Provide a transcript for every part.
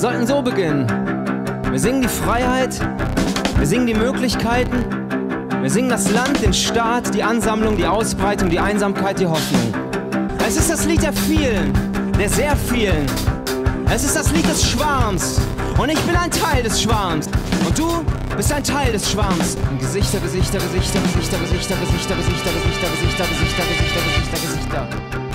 Wir sollten so beginnen. Wir singen die Freiheit, wir singen die Möglichkeiten, wir singen das Land, den Staat, die Ansammlung, die Ausbreitung, die Einsamkeit, die Hoffnung. Es ist das Lied der vielen, der sehr vielen. Es ist das Lied des Schwarms. Und ich bin ein Teil des Schwarms. Und du bist ein Teil des Schwarms. Gesichter, Gesichter, Gesichter, Gesichter, Gesichter, Gesichter, Gesichter, Gesichter, Gesichter, Gesichter, Gesichter, Gesichter, Gesichter.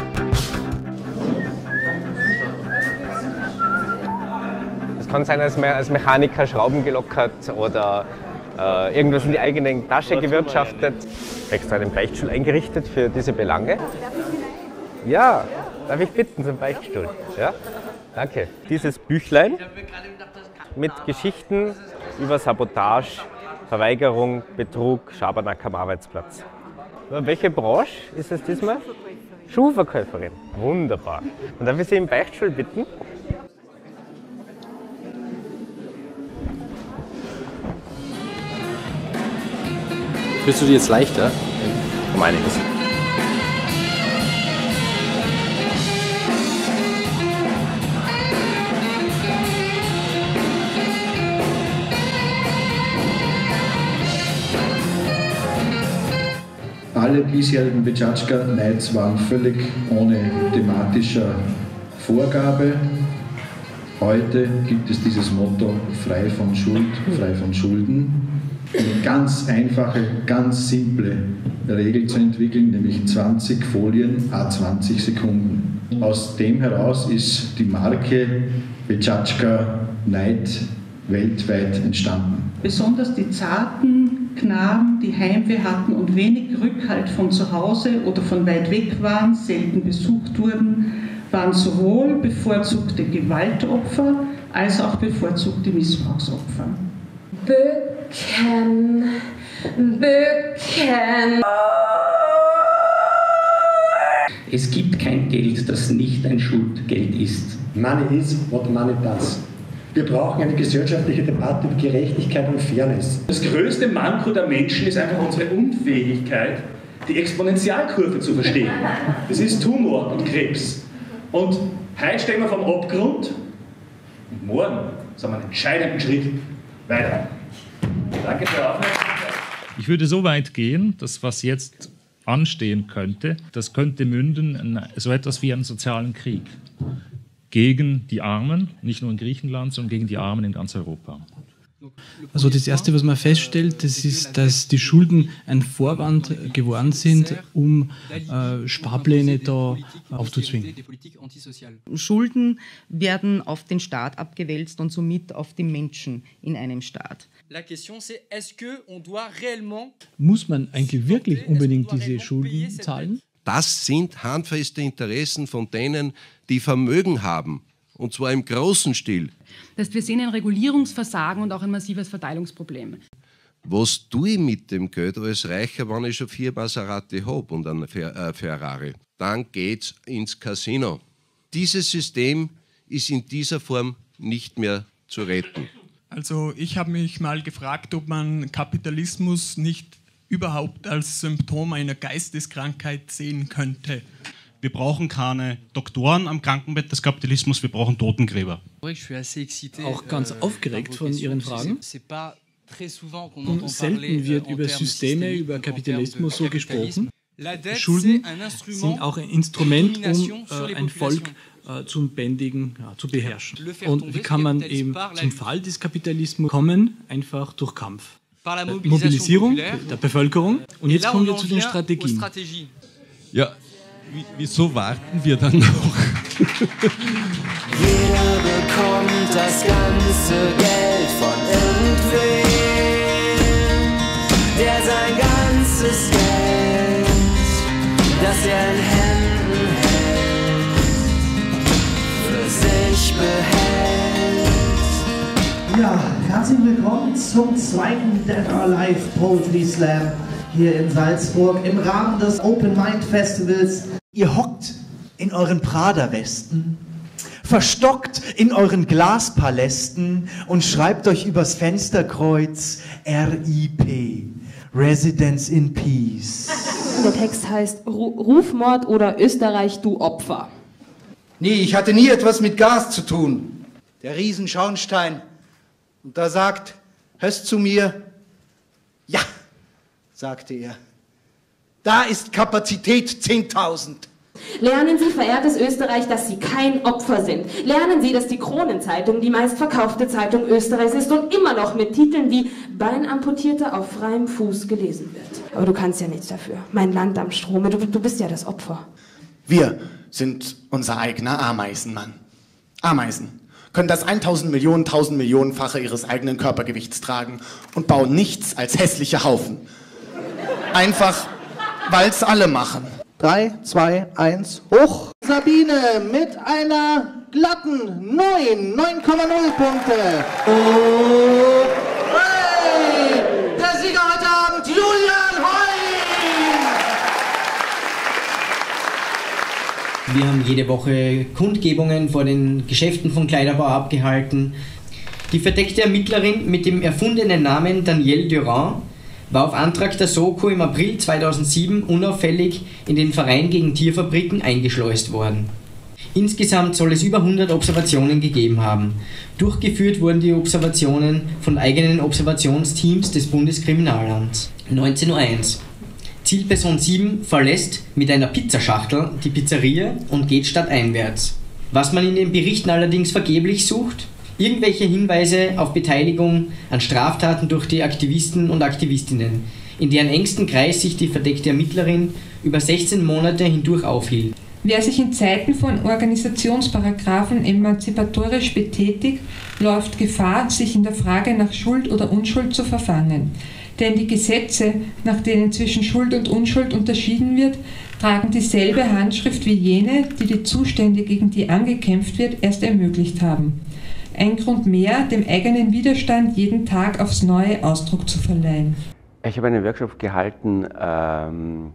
Kann sein, man als Mechaniker Schrauben gelockert oder äh, irgendwas in die eigene Tasche gewirtschaftet. Extra einen Beichtstuhl eingerichtet für diese Belange. Ja, darf ich bitten zum Beichtstuhl? Ja, danke. Dieses Büchlein mit Geschichten über Sabotage, Verweigerung, Betrug, Schabernack am Arbeitsplatz. Welche Branche ist es diesmal? Schuhverkäuferin. Wunderbar. Und darf ich Sie im Beichtstuhl bitten? Fühlst du dich jetzt leichter? Um einiges. Alle bisherigen Bechatschka Nights waren völlig ohne thematischer Vorgabe. Heute gibt es dieses Motto frei von Schuld, frei von Schulden ganz einfache, ganz simple Regel zu entwickeln, nämlich 20 Folien a 20 Sekunden. Aus dem heraus ist die Marke Bechatschka Night weltweit entstanden. Besonders die zarten Knaben, die Heimweh hatten und wenig Rückhalt von zu Hause oder von weit weg waren, selten besucht wurden, waren sowohl bevorzugte Gewaltopfer als auch bevorzugte Missbrauchsopfer. Bücken, bücken. Es gibt kein Geld, das nicht ein Schuldgeld ist. Money is what money does. Wir brauchen eine gesellschaftliche Debatte über Gerechtigkeit und Fairness. Das größte Manko der Menschen ist einfach unsere Unfähigkeit, die Exponentialkurve zu verstehen. Das ist Tumor und Krebs. Und heute stehen wir vom Abgrund und morgen sind wir einen entscheidenden Schritt weiter. Danke für. Ich würde so weit gehen, dass was jetzt anstehen könnte, das könnte münden in so etwas wie einen sozialen Krieg gegen die Armen, nicht nur in Griechenland, sondern gegen die Armen in ganz Europa. Also das Erste, was man feststellt, das ist, dass die Schulden ein Vorwand geworden sind, um äh, Sparpläne da aufzuzwingen. Schulden werden auf den Staat abgewälzt und somit auf die Menschen in einem Staat. Muss man eigentlich wirklich unbedingt diese Schulden zahlen? Das sind handfeste Interessen von denen, die Vermögen haben und zwar im großen Stil. Das heißt, wir sehen ein Regulierungsversagen und auch ein massives Verteilungsproblem. Was tue ich mit dem Geld als Reicher, wenn ich schon vier Maserati habe und einen äh, Ferrari? Dann geht's ins Casino. Dieses System ist in dieser Form nicht mehr zu retten. Also ich habe mich mal gefragt, ob man Kapitalismus nicht überhaupt als Symptom einer Geisteskrankheit sehen könnte. Wir brauchen keine Doktoren am Krankenbett des Kapitalismus, wir brauchen Totengräber. Auch ganz euh, aufgeregt von Ihren Fragen. Selten wird über Systeme, über Kapitalismus so gesprochen. Schulden sind auch ein Instrument, um äh, ein Volk äh, zum Bändigen ja, zu beherrschen. Und wie kann man eben zum Fall des Kapitalismus kommen? Einfach durch Kampf. Mobilisierung der Bevölkerung. Und jetzt kommen wir zu den Strategien. Ja, wieso warten wir dann noch? Jeder bekommt das ganze Geld von irgendwem, der sein ganzes Geld, das er in Händen hält, für sich behält. Ja, herzlich willkommen zum zweiten Dead or Alive Poetry Slam hier in Salzburg im Rahmen des Open Mind Festivals. Ihr hockt in euren Prada-Westen, verstockt in euren Glaspalästen und schreibt euch übers Fensterkreuz RIP, Residence in Peace. Der Text heißt Rufmord oder Österreich, du Opfer. Nee, ich hatte nie etwas mit Gas zu tun. der Riesenschornstein. Und da sagt Höst zu mir, ja, sagte er, da ist Kapazität 10.000. Lernen Sie, verehrtes Österreich, dass Sie kein Opfer sind. Lernen Sie, dass die Kronenzeitung die meistverkaufte Zeitung Österreichs ist und immer noch mit Titeln wie Beinamputierter auf freiem Fuß gelesen wird. Aber du kannst ja nichts dafür. Mein Land am Strome, du, du bist ja das Opfer. Wir sind unser eigener Ameisenmann. Ameisen können das 1000 Millionen, 1000 Millionenfache ihres eigenen Körpergewichts tragen und bauen nichts als hässliche Haufen. Einfach, weil es alle machen. 3, 2, 1, hoch. Sabine mit einer glatten 9, 9,0 Punkte. Und hey, der Sieger heute Abend, Julian Heu! Wir haben jede Woche Kundgebungen vor den Geschäften von Kleiderbau abgehalten. Die verdeckte Ermittlerin mit dem erfundenen Namen Danielle Durand war auf Antrag der Soko im April 2007 unauffällig in den Verein gegen Tierfabriken eingeschleust worden. Insgesamt soll es über 100 Observationen gegeben haben. Durchgeführt wurden die Observationen von eigenen Observationsteams des Bundeskriminalamts. 19.01 Uhr. Zielperson 7 verlässt mit einer Pizzaschachtel die Pizzeria und geht stadteinwärts. Was man in den Berichten allerdings vergeblich sucht, irgendwelche Hinweise auf Beteiligung an Straftaten durch die Aktivisten und Aktivistinnen, in deren engsten Kreis sich die verdeckte Ermittlerin über 16 Monate hindurch aufhielt. Wer sich in Zeiten von Organisationsparagraphen emanzipatorisch betätigt, läuft Gefahr, sich in der Frage nach Schuld oder Unschuld zu verfangen. Denn die Gesetze, nach denen zwischen Schuld und Unschuld unterschieden wird, tragen dieselbe Handschrift wie jene, die die Zustände, gegen die angekämpft wird, erst ermöglicht haben. Ein Grund mehr, dem eigenen Widerstand jeden Tag aufs Neue Ausdruck zu verleihen. Ich habe einen Workshop gehalten ähm,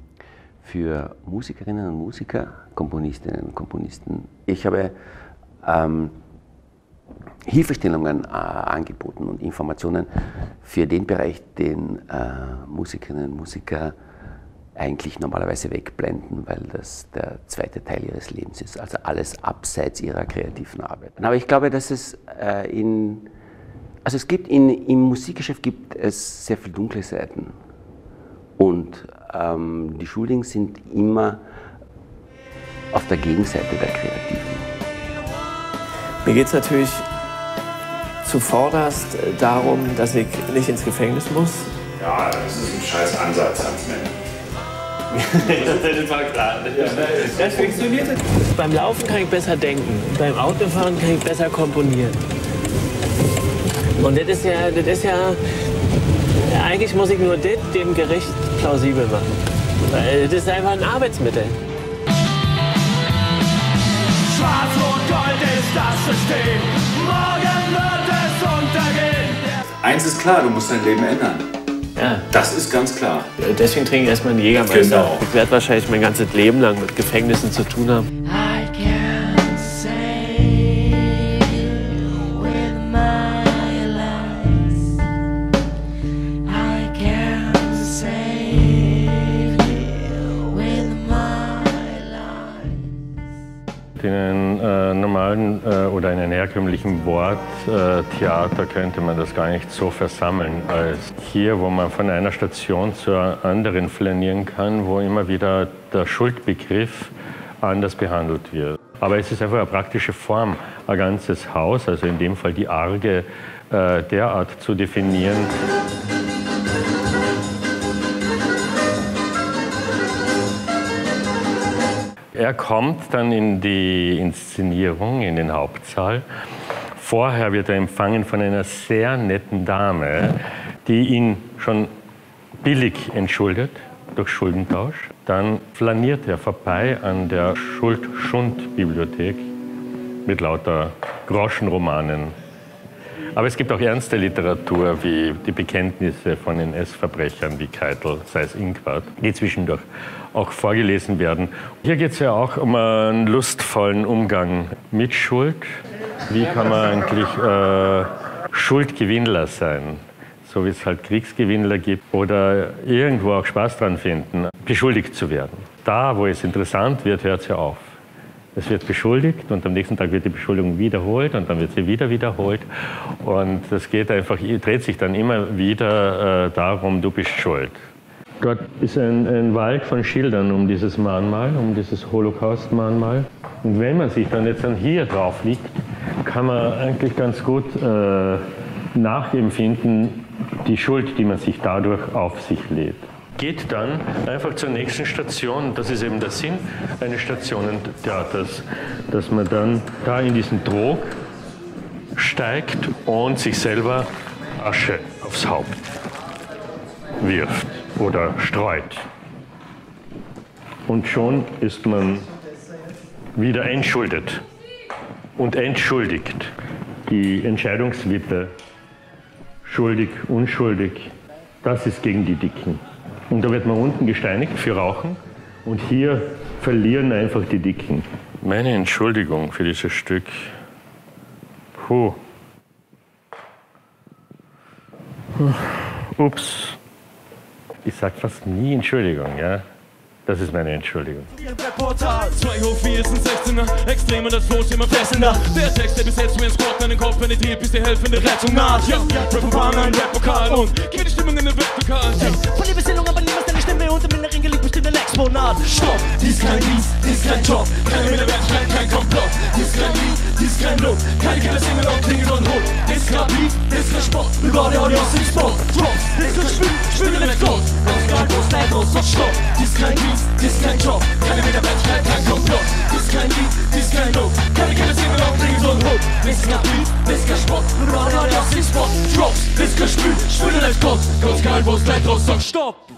für Musikerinnen und Musiker, Komponistinnen und Komponisten. Ich habe ähm, Hilfestellungen äh, angeboten und Informationen für den Bereich, den äh, Musikerinnen und Musiker eigentlich normalerweise wegblenden, weil das der zweite Teil ihres Lebens ist, also alles abseits ihrer kreativen Arbeit. Aber ich glaube, dass es äh, in, also es gibt in, im Musikgeschäft gibt es sehr viele dunkle Seiten und ähm, die Schuldigen sind immer auf der Gegenseite der Kreativen. Mir geht es natürlich zuvorderst darum, dass ich nicht ins Gefängnis muss. Ja, das ist ein scheiß Ansatz, Hansmann. Das war klar. Das funktioniert. Beim Laufen kann ich besser denken. Beim Autofahren kann ich besser komponieren. Und das ist ja, das ist ja, eigentlich muss ich nur das dem Gericht plausibel machen. Weil das ist einfach ein Arbeitsmittel. Schwarz-Rot-Gold ist das System. Morgen wird es untergehen. Eins ist klar, du musst dein Leben ändern. Ja. Das ist ganz klar. Deswegen trinke ich erstmal einen Jägermeister. Genau. Ich werde wahrscheinlich mein ganzes Leben lang mit Gefängnissen zu tun haben. In einem äh, normalen äh, oder in einem herkömmlichen Worttheater äh, könnte man das gar nicht so versammeln als hier, wo man von einer Station zur anderen flanieren kann, wo immer wieder der Schuldbegriff anders behandelt wird. Aber es ist einfach eine praktische Form, ein ganzes Haus, also in dem Fall die Arge, äh, derart zu definieren. Er kommt dann in die Inszenierung, in den Hauptsaal. Vorher wird er empfangen von einer sehr netten Dame, die ihn schon billig entschuldet durch Schuldentausch. Dann flaniert er vorbei an der Schuld-Schund-Bibliothek mit lauter Groschenromanen. Aber es gibt auch ernste Literatur wie die Bekenntnisse von NS-Verbrechern wie Keitel, Seyß-Inquart, die zwischendurch auch vorgelesen werden. Hier geht es ja auch um einen lustvollen Umgang mit Schuld. Wie kann man eigentlich äh, Schuldgewinnler sein? So wie es halt Kriegsgewinnler gibt oder irgendwo auch Spaß dran finden, beschuldigt zu werden. Da, wo es interessant wird, hört es ja auf. Es wird beschuldigt und am nächsten Tag wird die Beschuldigung wiederholt und dann wird sie wieder wiederholt. Und das geht einfach, dreht sich dann immer wieder äh, darum, du bist schuld. Dort ist ein, ein, Wald von Schildern um dieses Mahnmal, um dieses Holocaust-Mahnmal. Und wenn man sich dann jetzt dann hier drauf liegt, kann man eigentlich ganz gut äh, nachempfinden, die Schuld, die man sich dadurch auf sich lädt geht dann einfach zur nächsten Station. Das ist eben der Sinn eines Stationentheaters, dass man dann da in diesen Trog steigt und sich selber Asche aufs Haupt wirft oder streut. Und schon ist man wieder entschuldet und entschuldigt. Die Entscheidungswippe, schuldig, unschuldig, das ist gegen die Dicken. Und da wird man unten gesteinigt für Rauchen und hier verlieren einfach die Dicken. Meine Entschuldigung für dieses Stück. Puh. Ups. Ich sag fast nie Entschuldigung, ja. Das ist meine Entschuldigung. Portal 2 hoch 4 ist ein 16er. Extrem und das Floß immer fesselnder. Der Text, der bis jetzt mir ins Squad deinen Kopf penetriert, bis die helfende Rettung naht. Ja, Rapper waren ein Rap-Pokal und geht die Stimmung in den Webpokal. Ja. Verlier Besinnung, aber niemals Stimme und im Inneren geliebt bestimmt ein Exponat. Stopp, dies kein Lied, dies kein Job. Keine Minderwertigkeit, kein Komplott. Dies kein Lied, dies kein Look. Keine Kinder singen und klingen und rot. Dies kein Beat, dies kein Sport. Über der Audios im Sport. Drops, dies kein Spiel, Spiele mit Gott. Ganz klar, bloß Neidlos und Stopp. Dies kein Lied, dies kein Job, keine Minderwertigkeit, kein Komplott. Dies kein Lied, dies kein Look, keine Kinder singen Ding so ein Hut. Dies kein Beat, dies kein Sport, nur Radio aus dem Spot. Drops, dies kein Spiel, Spiele lässt Gott. Ganz geil, es gleich draus sagt, stopp.